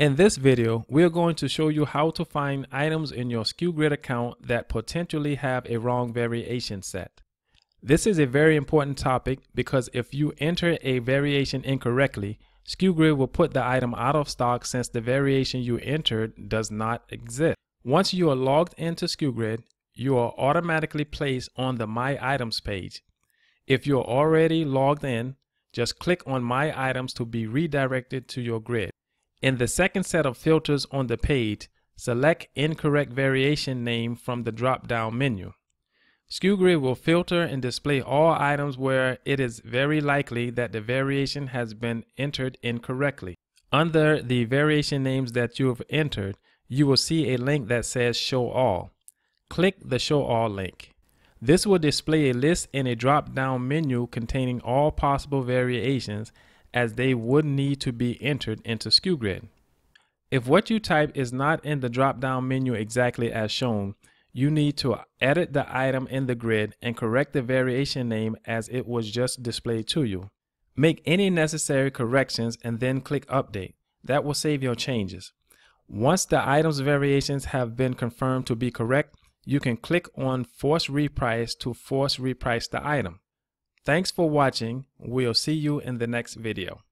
In this video, we're going to show you how to find items in your SKUGrid account that potentially have a wrong variation set. This is a very important topic because if you enter a variation incorrectly, SKUGrid will put the item out of stock since the variation you entered does not exist. Once you are logged into SKUGrid, you are automatically placed on the My Items page. If you're already logged in, just click on My Items to be redirected to your grid. In the second set of filters on the page, select Incorrect Variation Name from the drop-down menu. SKUGrid will filter and display all items where it is very likely that the variation has been entered incorrectly. Under the variation names that you have entered, you will see a link that says Show All. Click the Show All link. This will display a list in a drop-down menu containing all possible variations as they would need to be entered into SKUGrid. If what you type is not in the drop-down menu exactly as shown, you need to edit the item in the grid and correct the variation name as it was just displayed to you. Make any necessary corrections and then click Update. That will save your changes. Once the item's variations have been confirmed to be correct, you can click on Force Reprice to force reprice the item. Thanks for watching. We'll see you in the next video.